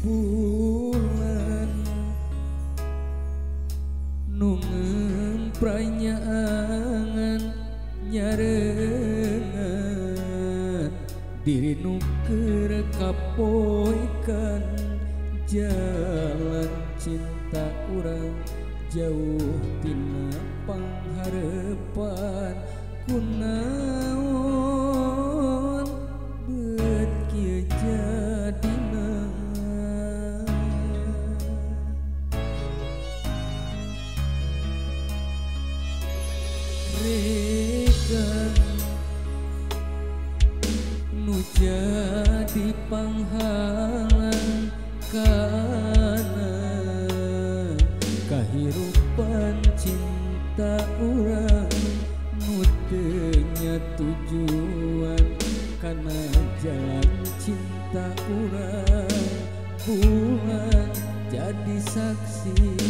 bulan nungen pranyaangan nyarengan. Diri nuker kapoikan jalan cinta orang jauh tina pangharepan kunaon orang nutenya tujuan karena jalan cinta orang bulan jadi saksi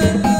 with